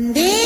Ande.